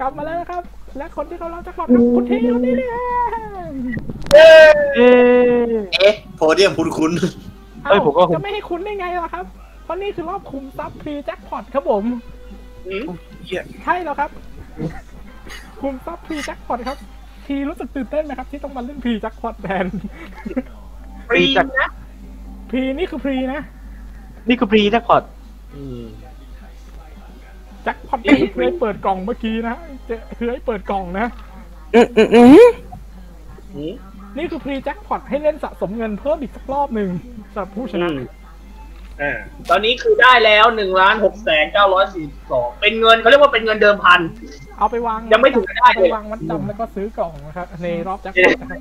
กลับมาแล้วนะครับ และคนที่เขารับแจ็คพอตครับคุณทีคนนี้นี่เองเอ๊ะเอ๊ะโพเดียมคุณคุณเอ้ยผมก็จะไม่ให้คุณได้ไงล่ะครับ เพราะนี่คือรอบคุมทรัพย์พรีแจ็คพอตครับผมใช่แล้วครับ คุมทรัพย์พรีแจ็คพอตครับ ทีรู้สึกตื่นเต้นไหมครับที่ต้องมาเล่นพรีแจ็คพอตแทนฟรีจักนะพรีนี่คือพรีนะ นี่คือฟรีแจ็คพอต แจ็คพอตที่เคยเปิดกล่องเมื่อกี้นะเจะเคยเปิดกล่องนะนี่คือพรีแจ็คพอตให้เล่นสะสมเงินเพิ่มอีกสักรอบหนึ่งสำหรับผู้ชนะ อ่าตอนนี้คือได้แล้วหนึ่งล้านหกแสนเก้าร้อยสี่สองเป็นเงินเขาเรียกว่าเป็นเงินเดิมพัน เอาไปวางยังไม่ถึงได้เอาเลยไปวางมัดจำแล้วก็ซื้อกล่องนะครับในรอบแจ็คพอตนะครับ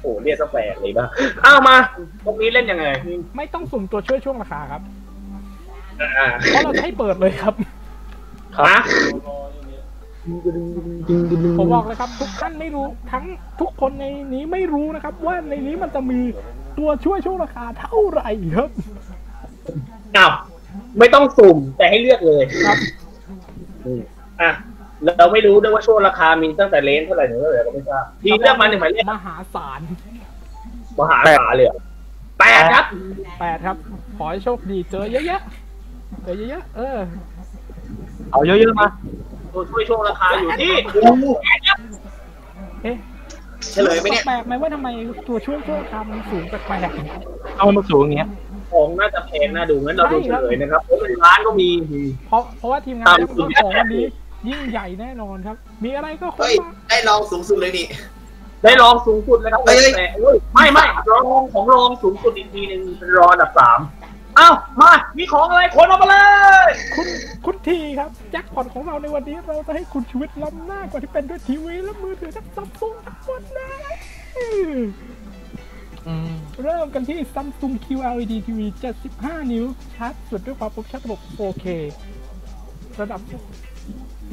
โอ้เรียกสแปลกเลยบ้าอ้าวมา ตรงนี้เล่นยังไง ไม่ต้องสุ่มตัวช่วยช่วงราคาครับอ่า เพราะเราจะให้เปิดเลยครับฮะผมบอกเลยครับ ทุกท่านไม่รู้ทั้งทุกคนในนี้ไม่รู้นะครับ ว่าในนี้มันจะมีตัวช่วยช่วงราคาเท่าไหร่ครับอ้าวไม่ต้องสุ่มแต่ให้เลือกเลยครับอืมอะเราไม่รู้ด้วยว่าช่วงราคามีตั้งแต่เลนเท่าไหร่ถึงเท่าไหร่ก็ไม่ทราบทีเลือกมาหนึ่งหมายเลขมหาศาลมหาศาลเลยเหรอแปดครับแปดครับ ขอให้โชคดีเจอเยอะๆ เจอเยอะๆเออ เอาเยอะๆมาตัวช่วยช่วงราคาอยู่ที่เอ๊ะเฉลยไหมเนี่ยแปลกไหมว่าทำไมตัวช่วยช่วงราคามันสูงแปลกเอามันมาสูงอย่างเงี้ยของน่าจะแพงน่าดูงั้นเราดูใช่เฉครับลยนะครับเพราะเป็นร้านก็มีๆเพราะเพราะว่าทีมงานตามเรื่องของวันนี้ยิ่งใหญ่แน่นอนครับ มีอะไรก็คเฮ้นยมาได้ลองสูงสุดเลยนี่ได้รองสูงสุดเลยครับเอ้ยแต่เอ้ยไม่ไม่รองของรองสูงสุดอีกทีหนึ่งเป็นรองอันดับสาม อ้าวมา มีของอะไรขนออกมาเลย คุณคุณทีครับแจ็คพอตของเราในวันนี้เราจะให้คุณชีวิตล้ำหน้ากว่าที่เป็นด้วยทีวีและมือถือจากซัมซุงทั้งหมดเลยเริ่มกันที่ Samsung QLED TV 75 นิ้วชัดสุดด้วยความคมชัดระบบ 4K ระดับ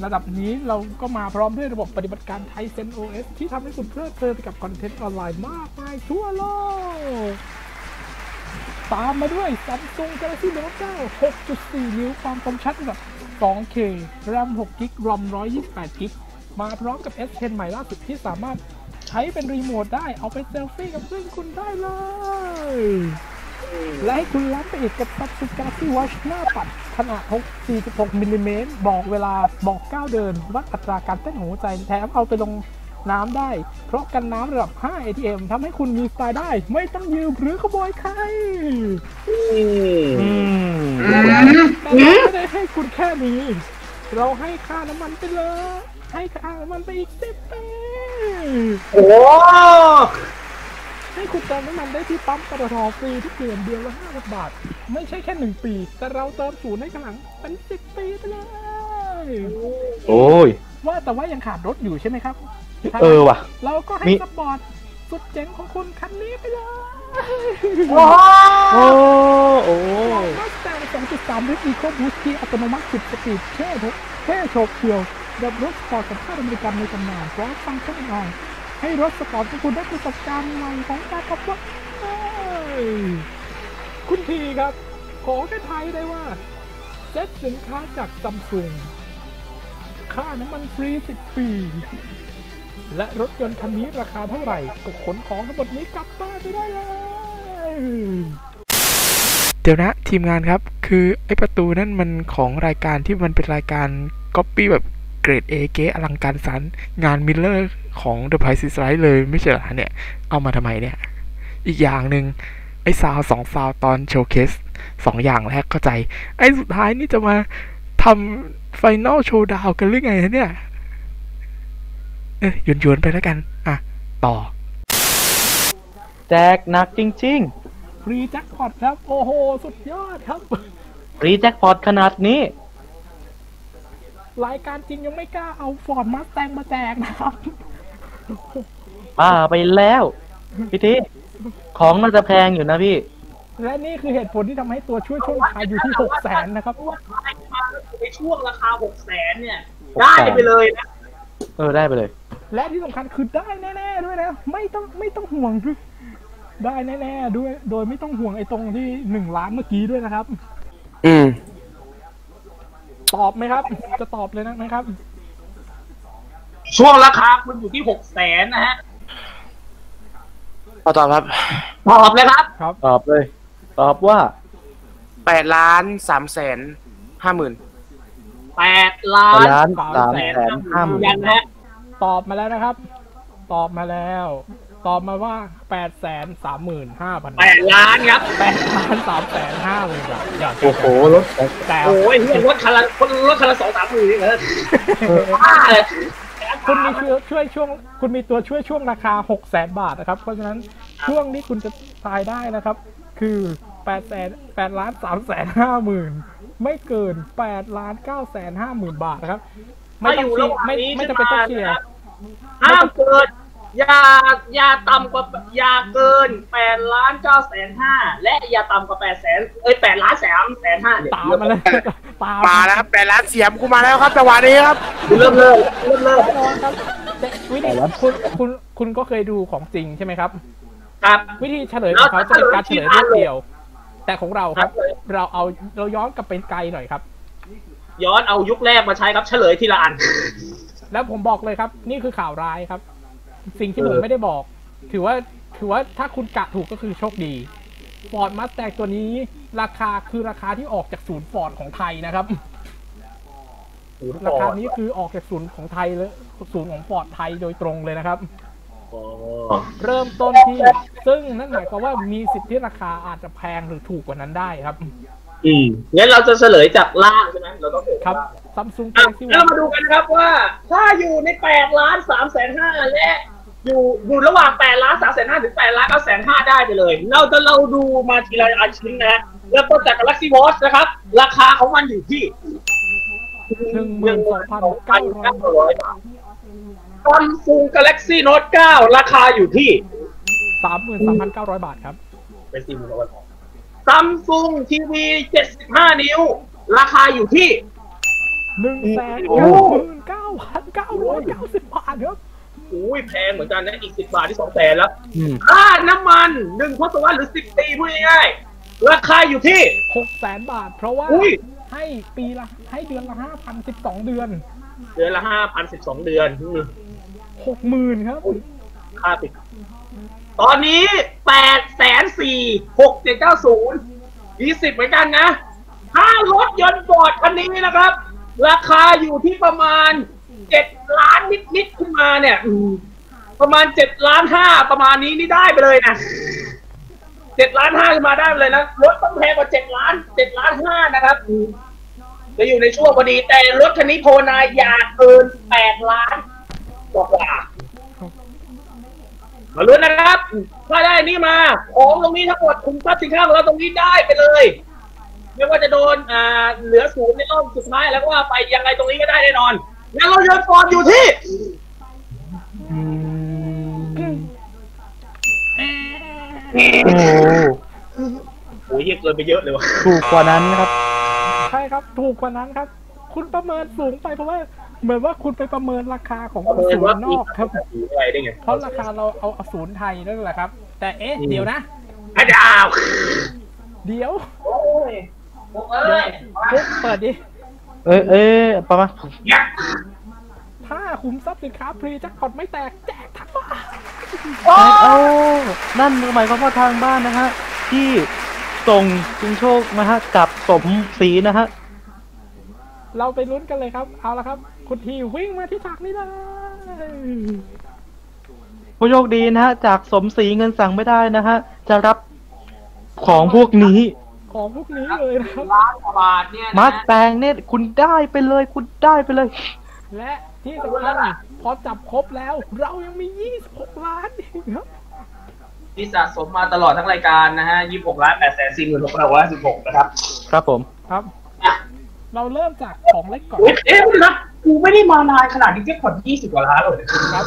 ระดับนี้เราก็มาพร้อมด้วยระบบปฏิบัติการ Tizen OS ที่ทำให้คุณเพลิดเพลินไปกับคอนเทนต์ออนไลน์มากมายทั่วโลก ตามมาด้วย Samsung Galaxy Note 9 6.4 นิ้วความคมชัดระดับ 2K RAM 6 GB ROM 128 GB มาพร้อมกับ S Pen ใหม่ล่าสุดที่สามารถใช้เป็นรีโมทได้เอาไปเซลฟี่กับเพื่อนคุณได้เลย และให้คุณล้ำไปอีกกับ Samsung Galaxy Watch หน้าปัด ขนาด6 46มิลลิเมตรบอกเวลาบอกก้าวเดินวัดอัตราการเต้นหัวใจแถมเอาไปลง น้ำได้ เพราะกันน้ำระดับ 5 ATM ทำให้คุณมีสไตล์ได้ ไม่ต้องยืมหรือขโมยใครอืมแต่เราไม่ได้ให้คุณแค่นี้ เราให้ค่าน้ำมันไปเลย ให้ค่าน้ำมันไปอีกสิบปีโอ้ให้คุณเติมน้ำมันได้ที่ปั๊มปตทฟรีทุกเดือนเดือนละห้าบาท ไม่ใช่แค่หนึ่งปี แต่เราเติมศูนย์ให้ข้างหลังเป็นสิบปีไปเลย โอ้ย ว่าแต่ว่ายังขาดรถอยู่ใช่ไหมครับ เออว่ะ เราก็ให้มีสปอร์ตสุดเจ๋งของคุณคันนี้ไปเลยโอ้โอ้มาสเตอร์2.3ลิตรอีโคบูสที่อัตโนมัติ10สปีดแค่ทุกแค่โฉบเฉียวแบบรถสปอร์ตสัญชาติอเมริกันในตำนานพร้อมฟังก์ชันอ่อนให้รถสปอร์ตของคุณได้ประสบการณ์ใหม่ของการขับรถเฮ้ยคุณทีครับ ขอแค่ไทยได้ว่าเซ็ตสินค้าจากซัมซุงค่าน้ำมันฟรี10ปี และรถยนต์คันนี้ราคาเท่าไหร่ก็ขนของทั้งหมดนี้กลับบ้านไปได้เลย เดี๋ยวนะทีมงานครับ คือไอประตูนั่นมันของรายการที่มันเป็นรายการก๊อปปี้แบบเกรด A เกอลังการสันงานมิลเลอร์ของ The Price is Right เลยไม่ใช่หรอเนี่ย เอามาทำไมเนี่ย อีกอย่างหนึ่งไอ้ซาวสองซาวตอนโชว์เคสสองอย่างแรกเข้าใจ ไอ้สุดท้ายนี่จะมาทำไฟนอลโชว์ดาวกันหรือไงเนี่ย เอ้ยหยวนๆไปแล้วกัน อะ ต่อ แจกหนักจริงฟรีแจ็คพอตครับ โอ้โห สุดยอดครับๆฟรีแจ็คพอตขนาดนี้ รายการจริงยังไม่กล้าเอาฟอร์ดมาสแตงมาแจกนะครับป้าไปแล้ว พี่ทีของน่าจะแพงอยู่นะพี่ และนี่คือเหตุผลที่ทำให้ตัวช่วยช่วงราคาอยู่ที่6 0แสนนะครับ ในช่วงราคาหกแสนเนี่ย ได้ไปเลยนะ เออ ได้ไปเลย และที่สำคัญคือได้แน่ ๆ ด้วยนะ ไม่ต้องไม่ต้องห่วงด้วยได้แน่ๆด้วย โดยไม่ต้องห่วงไอ้ตรงที่หนึ่งล้านเมื่อกี้ด้วยนะครับ อืม ตอบไหมครับ จะตอบเลยนะนะครับ ช่วงราคาคุณอยู่ที่หกแสนนะฮะขอตอบครับ ตอบเลยครับ ครับ ตอบเลย ตอบว่าแปดล้านสามแสนห้าหมื่นแปดล้าแปดนล้านสาสามมแสแสนนห้าหมื่นยันนะฮะ ตอบมาแล้วนะครับ ตอบมาแล้ว ตอบมาว่าแปดแสนสามหมื่นห้าพันแปดล้านครับแปดล้านสามแสนห้าหมื่นบาทอย่าโอ้โหรถแต่โอ้ยเฮียรถคันละรถคันละสองสามหมื่นนี่เหรอบ้าเลยคุณมีช่วยช่วยช่วง คุณมีตัวช่วยช่วงราคาหกแสนบาทนะครับ เพราะฉะนั้นช่วงนี้คุณจะตายได้นะครับ คือแปดแสนแปดล้านสามแสนห้าหมื่นไม่เกินแปดล้านเก้าแสนห้าหมื่นบาทนะครับ ไม่ต้องเคลียร์ไม่ไม่จำเป็นต้องเคลียร์ห้ามเกินอย่าอย่าต่ำกว่าอย่าเกินแปดล้านเก้าแสนห้าและอย่าต่ำกว่าแปดแสนเอ้ยแปดล้านแสนแสนห้าตามมาเลยตามมาแล้วครับแปดล้านเสียมกูมาแล้วครับจังหวะนี้ครับเริ่มเริ่มเริ่มเริ่มแน่นอนครับแต่วิธีคุณคุณคุณก็เคยดูของจริงใช่ไหมครับ ครับ วิธีเฉลยของเขาจะเป็นการเฉลยรวดเดียว แต่ของเราครับครับ เราเอาเราย้อนกลับไปไกลหน่อยครับ ย้อนเอายุคแรกมาใช้ครับเฉลยทีละอัน แล้วผมบอกเลยครับ นี่คือข่าวร้ายครับ สิ่งที่ผมเออไม่ได้บอก ถือว่าถือว่าถ้าคุณกะถูกก็คือโชคดีฟอร์ดมัสแตงตัวนี้ ราคาคือราคาที่ออกจากศูนย์ฟอร์ดของไทยนะครับ ราคานี้คือออกจากศูนย์ของไทยเลยศูนย์ของฟอร์ดไทยโดยตรงเลยนะครับอ๋อเริ่มต้นที่ ซึ่งนั่นหมายความว่ามีสิทธิ์ที่ราคาอาจจะแพงหรือถูกกว่านั้นได้ครับ อืมงั้นเราจะเฉลยจากล่างใช่ไหม เราต้องเฉลยครับล่างซัมซุงอะ Galaxy แล้วเรา Watch มาดูกันครับว่า ถ้าอยู่ในแปดล้านสามแสนห้าและอยู่อยู่ระหว่างแปดล้านสามแสนห้าถึงแปดล้านเก้าแสนห้าได้ไปเลย เราจะเราดูมาทีละอันชิ้นนะฮะเริ่มต้นจาก Galaxy Watch นะครับ ราคาของมันอยู่ที่หนึ่งหมื่นสองพันเก้าร้อยบาทบาทซัมซุง Galaxy Note 9ราคาอยู่ที่สามหมื่นสามพันเก้าร้อยบาทครับ เป็นสี่หมื่นกว่าบาทซัมซุงทีวี75นิ้ว ราคาอยู่ที่ หนึ่งแสนโอ้หนึ่งหมื่นเก้าพันเก้าร้อยเก้าสิบบาทครับอุ้ยแพงเหมือนกันนะอีก10บาทที่2แสนแล้วอืมค่าน้ำมันหนึ่งทศวรรษหรือ10ปีพูดง่ายๆราคาอยู่ที่หกแสนบาท เพราะว่าอุ้ยให้ปีละให้เดือนละห้าพันสิบสองเดือน เดือนละ5,000 12เดือนอืมหกหมื่นครับค่าติดตอนนี้8แสน4 6 7 9 0 20เหมือนกันนะ ถ้ารถยนต์ฟอร์ดคันนี้นะครับ ราคาอยู่ที่ประมาณ7ล้านนิดๆขึ้นมาเนี่ยประมาณ7ล้าน5ประมาณนี้นี่ได้ไปเลยนะ7ล้าน5ขึ้นมาได้เลยนะรถต้องแพงกว่า7ล้าน7ล้าน5นะครับจะอยู่ในช่วงพอดีแต่รถคันนี้โพนาอยากเกิน8ล้านกว่าๆมาลุ้นนะครับ ถ้าได้นี่มา ของตรงนี้ทั้งหมดคุณทรัพย์สินค้าของเราตรงนี้ได้ไปเลย ไม่ว่าจะโดนอ่าเหลือศูนย์ในรอบสุดท้ายแล้วก็ว่าไปยังไงตรงนี้ก็ได้แน่นอนงั้นเราเยินฟอร์ดอยู่ที่อืมโอ้โหโอ้ยเหี้ยเกินไปเยอะเลยว่ะถูกกว่านั้นครับ ใช่ครับ ถูกกว่านั้นครับ คุณประเมินสูงไปเพราะว่า เหมือนว่าคุณไปประเมินราคาของประเมินศูว่านย์นอกครับ อะไรได้ไงเพราะราคาเราเอาเอาศูนย์ไทยนั่นแหละครับ แต่เอ๊ะ เดี๋ยวนะ อาดาวเดี๋ยว โอ้ย โอ้เดี๋ยวยปุ๊บเปิดดิ เอ้ยเอ้ยปะมาถ้าคุมทรัพย์สินค้าพรีแจ็คพอตไม่แตกแจกทั้งบ้านโอ้นั่นหมายความว่าทางบ้านนะฮะ ที่ส่งชิงโชคนะฮะกับสมศรีนะฮะ เราไปลุ้นกันเลยครับ เอาละครับ คุณทีวิ่งมาที่ฉากนี้เลยผู้โชคดีนะฮะ จากสมศรีเงินสั่งไม่ได้นะฮะ จะรับของพวกนี้ ของพวกนี้เลยนะครับล้านกว่าบาทเนี่ยนะมาสแตงเนี่ยคุณได้ไปเลย คุณได้ไปเลย และที่สำคัญพอจับครบแล้ว เรายังมี 26 ล้านอีกครับที่สะสมมาตลอดทั้งรายการนะฮะ 26 ล้าน8แสน4หมื่น6พันหกร้อยสิบหกนะครับ ครับผมครับอะเราเริ่มจากของเล็กก่อนเอ๊ะเอ๊ะไม่นะกูไม่ได้มานานขนาดนี้แค่ผ่อนยี่สิบกว่าล้านเลยครับ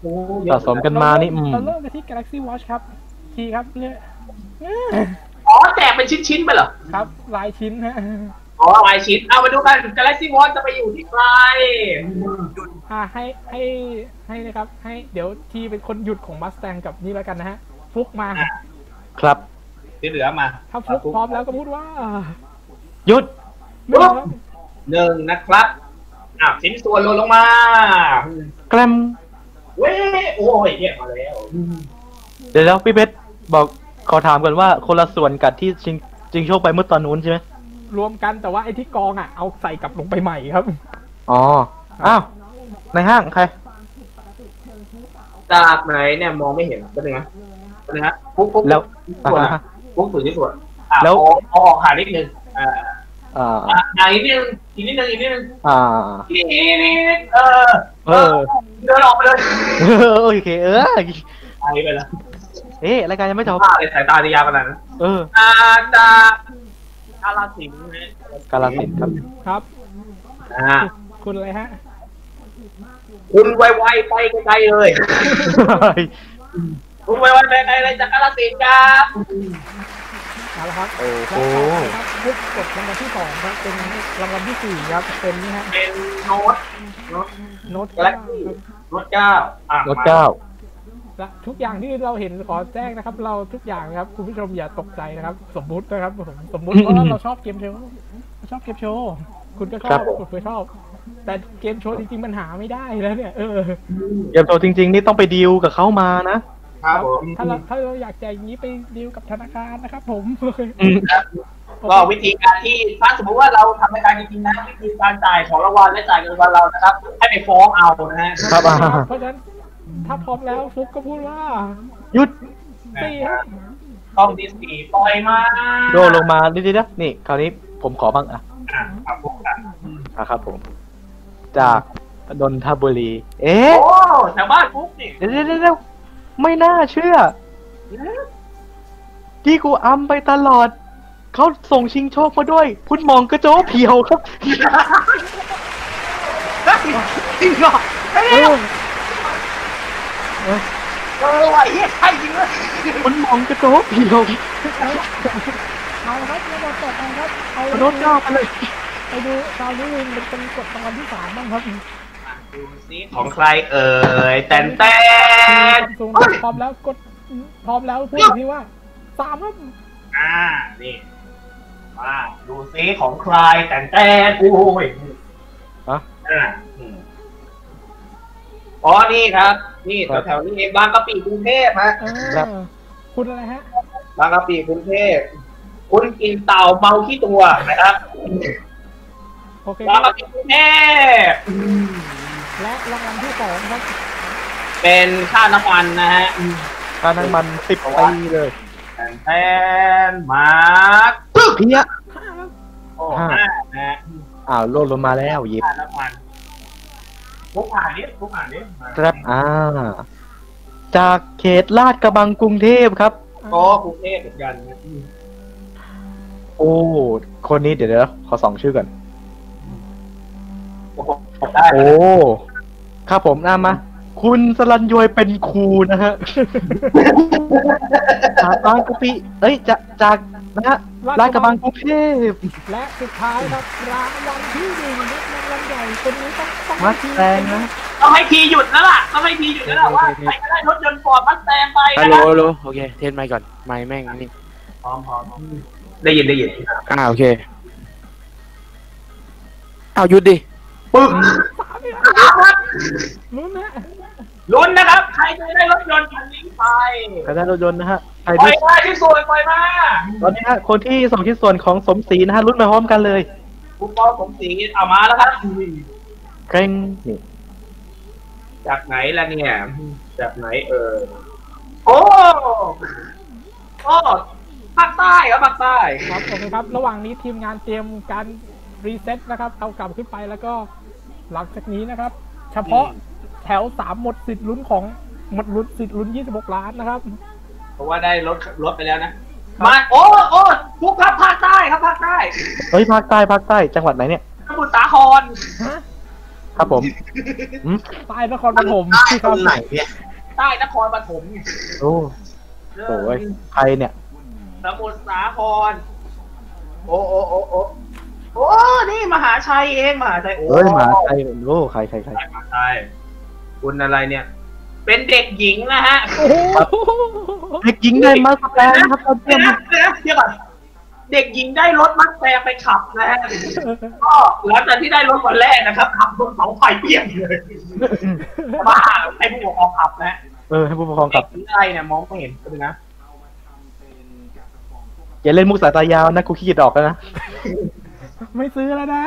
โอ้เยสะอะสมกันมานี่อืมเราเริ่มกันที่ Galaxy Watch ครับ ทีครับเลือก อ๋อแจกเป็นชิ้นๆไปเหรอ ครับลายชิ้นฮะอ๋อลายชิ้น เอามาดูกัน Galaxy Watch จะไปอยู่ที่ใครอ่าให้ให้ให้นะครับ ให้เดี๋ยวทีเป็นคนหยุดของมัสแตงกับนี่แล้วกันนะฮะ ฟุกมา ครับ ที่เหลือมา ถ้าฟุกพร้อมแล้วก็พูดว่า หยุดหนึ่งครับหนึ่งนะครับอะชิ้นส่วนหล่นลงมา แกลมเว้ยโอ้ยเนี่ยมาแล้ว เดี๋ยวแล้วพี่เพชรบอก ขอถามก่อนว่าคนละส่วนกับที่ชิงจิงโชคไปเมื่อตอนนู้นใช่ไหมรวมกันแต่ว่าไอ้ที่กองอะเอาใส่กลับลงไปใหม่ครับ อ๋อ อ้าว ในห้างใคร จากไหนเนี่ยมองไม่เห็นเป็นไงเป็นไงฮะปุ๊บปุ๊บแล้วส่วนอ่าฮะปุ๊บส่วนที่ส่วนอะแล้วเอาเอาออกหานิดนึงอ่าอ่าอะอะอีกนิดนึงอีกนิดนึงอีกนิดนึงอ่าอีกนิดนึงเออเออเดินออกไปเลยโอเคเออไปไปแล้ว เอ๊ะรายการยังไม่จบตาเลยสายตาดียาวขนาดนั้นเอออาจากกาลสินธุ์นะกาลสินธุ์ครับครับอ่าคุณอะไรฮะ คุณไวๆไปไกลๆเลย คุณไวๆไปไกลเลยจากกาลสินธุ์ครับเอาละครับโอ้โหและต่อไปครับพุกกดรางวัลที่สองครับ เป็นรางวัลที่สี่ครับ เป็นนี่ฮะ เป็นโน้ต โน้ตโน้ตกาแล็กซี่โน้ตเก้าอะรถเก้า และทุกอย่างที่เราเห็นขอแจ้งนะครับ เราทุกอย่างนะครับคุณผู้ชมอย่าตกใจนะครับ สมมุตินะครับผมสมมุติเพราะว่าเราชอบเกมโชว์เราชอบเกมโชว์ คุณก็ชอบคุณก็ชอบ แต่เกมโชว์จริงๆมันหาไม่ได้แล้วเนี่ยเออเกมโตจริง ๆ นี่ต้องไปดีลกับเขามานะครับผมถ้าเราถ้าเราอยากจะอย่างนี้ไปดีลกับธนาคารนะครับ ผมอืมก็วิธีการที่ถ้าสมมติว่าเราทำรายการจริงๆนะวิธีการจ่ายของรางวัลและจ่ายเงินรางวัลเรานะครับ ให้ไปฟ้องเอานะฮะครับอ่าเพราะฉะนั้น ถ้าพร้อมแล้วฟุกก็พูดว่าหยุดสี่ครับต้องดิสนีย์ปล่อยมาโดนลงมาดิดินะนี่ คราวนี้ผมขอบ้างอะอะครับผมอะอะครับผม จากนนทบุรี เอ๊ะโอ้แถวบ้านปุ๊บนี่เดี๋ยวเดี๋ยวเดี๋ยวไม่น่าเชื่อ ที่กูอัมไปตลอด เขาส่งชิงโชคมาด้วย คุณมองกระโจเพียวครับ จริงเหรอเออ เออว่ะเฮียใช่จริงเลยคุณมองกระโจเพียวเอาละครับแล้วเราต่อไปครับเอารถเก้ามาเลย ไปดูคราวนี้วินเป็นคนกดรางวัลที่สามบ้างครับดูซิของใครเอ่ยแตนแตนซูมพร้อมแล้วกดพร้อมแล้วพูดอีกทีว่าสามครับอ่านี่มาดูซิของใครแตนแตนโอ้ยฮะอ่าอืมอ๋อนี่ครับ นี่แถวๆนี้เองบางกะปิกรุงเทพฮะเอครับอคุณอะไรฮะ บางกะปิกรุงเทพคุณกินเต่าเมาขี้ตัวนะครับโอเคบางกะปิกรุงเทพและรางวัลที่สองครับ เป็นค่าน้ำมันนะฮะการน้ำมันสิบปีเลยแทนแทนมาร์คเพียห้าครับโอ้ห้าห้านะฮะอ้าวโลดลงมาแล้วหยิบค่าน้ำมัน พุกอ่านนี้พุกอ่านนี้มาครับอ่า จากเขตลาดกระบังกรุงเทพครับก็กรุงเทพเหมือนกันโอ้คนนี้เดี๋ยวเดี๋ยวขอสองชื่อก่อนโอ้โหได้โอ้ครับผมนามาคุณสลันยวยเป็นครูนะฮะจากบางกะปิเอ้ยจากจากนะฮะลาดกระบังกรุงเทพและสุดท้ายครับรางวัลที่หนึ่งครับรางวัล ใหญ่คนนี้ต้องต้องมัสแตงนะต้องให้ทีหยุดแล้วล่ะต้องให้ทีหยุดแล้วล่ะว่าใครก็ได้รถยนต์ฟอร์ดมัสแตงไปฮันะลโหลครับฮัลโหลโอเค test ไมค์ก่อนไมค์แม่งนี่พร้อมพร้อมได้ยินได้ยินอ่าโอเคอ้าวหยุดดิปึ๊กลุ้นนะลุ้นนะครับ ใครจะได้รถยนต์คันนี้ไปกระดานรถยนต์นะฮะใครปล่อที่ยมาที่ส่วนปล่อยมาตอนนี้ฮะคนที่ส่งชิ้นส่วนของสมศรีนะฮะรุ่นมาพร้อมกันเลย คุณปอผมสีเอามาแล้วครับเกรงนี่จากไหนล่ะเนี่ย จากไหนเออโอ้โอ้ภาคใต้ครับภาคใต้ครับโอเคครับ ระหว่างนี้ทีมงานเตรียมการรีเซ็ตนะครับ เอากลับขึ้นไปแล้วก็หลังจากนี้นะครับ เฉพาะแถวสามหมดสิทธิ์ลุ้นของหมดลุ้นสิทธิ์ลุ้นยี่สิบหกล้านนะครับ เพราะว่าได้รถรถไปแล้วนะ มาโอ้โอ้ทุกครับภาคใต้ครับภาคใต้เฮ้ยภาคใต้ภาคใต้จังหวัดไหนเนี่ยสมุทรสาครฮะครับผมอืมใต้นครปฐมได้คตรัรบงไหนเนี่ย ใต้นครปฐมโอ้โหยใครเนี่ย สมุทรสาคร โอ้โอ้โอ้โอ้โอ้นี่มหาชัยเองมหาชัยโอ้เฮ้ยหมาใครโอ้ใครใครใครมหาชัยคุณอะไรเนี่ย เป็นเด็กหญิงนะฮะ โอ้โหเด็กหญิงได้มาสแตนครับตอนเตรีเดี๋ยยวมนะเดี๋ยวนะเดี๋ยวก่อนเด็กหญิงได้รถมัสแตงไปขับนะฮะก็หลังจากที่ได้รถวันแรกนะครับขับบนเสาไฟเปี้ยงเลยบ้าให้ผู้ปกครองขับนะเออให้ผู้ปกครองกลับเด็กหญิงอะไรเนี่ยมองไม่เห็นเลยนะอย่าเล่นมุกสายตายาวนะกูขี้เกียจออกแล้วนะไม่ซื้อแล้วนะ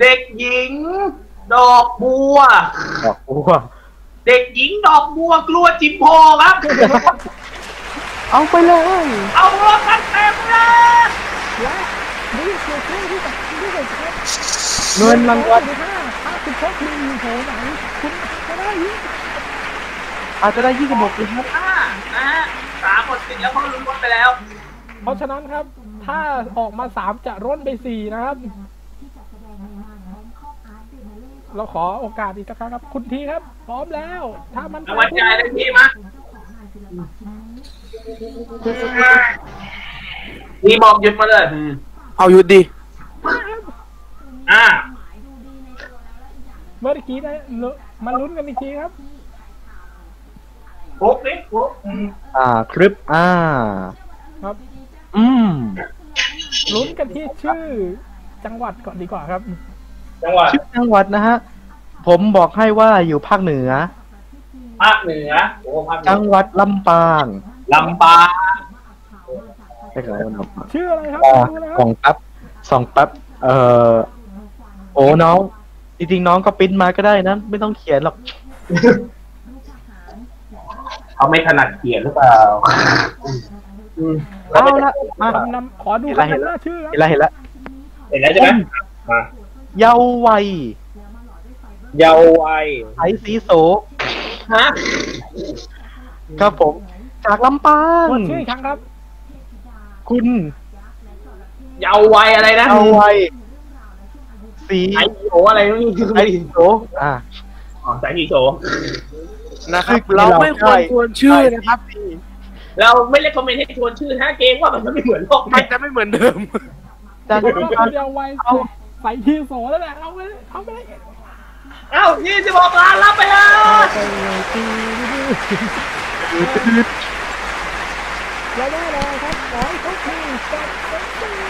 เด็กหญิง ดอกบัวออกกูว่า เด็กหญิงดอกบัวกลัวจิมโพครับ เอาไปเลยเอารถกันเต็มเลยและนี่คือผู้ที่ตัดสินที่สุดครับเงินรางวัลห้าถ้าคุณโชคดีโหไหนคุณจะได้ยี่สิบอาจจะได้ยี่สิบหกเลยครับห้านะฮะสามหมดสิทธิ์แล้วเพราะลุ้นรถไปแล้ว เพราะฉะนั้นครับ ถ้าออกมาสามจะร่นไปสี่นะครับ เราขอโอกาสอีกสักครั้งครับ คุณทีครับ พร้อมแล้ว ถ้ามันรางวัลจ่ายได้ที่มาพี่บอกหยุดมาเลยเอาหยุดดิอ่าเมื่อกี้นะมาลุ้นกันอีกทีครับปุ๊บนี่ปุ๊บอ่าคลิปอ่า ครับ อืมลุ้นกันที่ชื่อจังหวัดก่อนดีกว่าครับ จังหวัดชื่อจังหวัดนะฮะ ผมบอกให้ว่าอยู่ภาคเหนือ ภาคเหนือโอ้ภาคเหนืจัองหวัดลำปางลำปางใช่ครับลำปางชื่ออะไรครับอ่าดูแล้วสองแป๊บสองแป๊บเอ่อโอ้น้อง จริงๆน้องก็ปริ้นมาก็ได้นะ ไม่ต้องเขียนหรอก เขาไม่ถนัดเขียนหรือเปล่าอืมเอาละมาคำนำขอดูเห็นคำแล้วนำหน้าชื่อครับ เห็นแล้วเห็นแล้วเห็นแล้วใช่ไหมมา เยาว์วัยเยาว์วัยไอสีโสฮะครับผม จากลำปางทวนชื่ออีกครั้งครับ คุณเยาว์วัยอะไรนะเยาว์วัยสีไอโออะไรนี่ไอสีโสอ่าอ๋อสายสีโสนะครับคือเราไม่ควรได้ทวนชื่อนะครับเราไม่เลคคอมเมนต์ให้ทวนชื่อฮะเกรงว่ามันจะไม่เหมือนโลกมันจะไม่เหมือนเดิมจากเอาลำปางเดียวไว้ ใส่ทีโสแล้วแหละเอาไปเอาไปเอ้ายี่สิบหกล้านรับไปเลยแล้วได้เลยครับหมอยทุกทีจัดีสวัส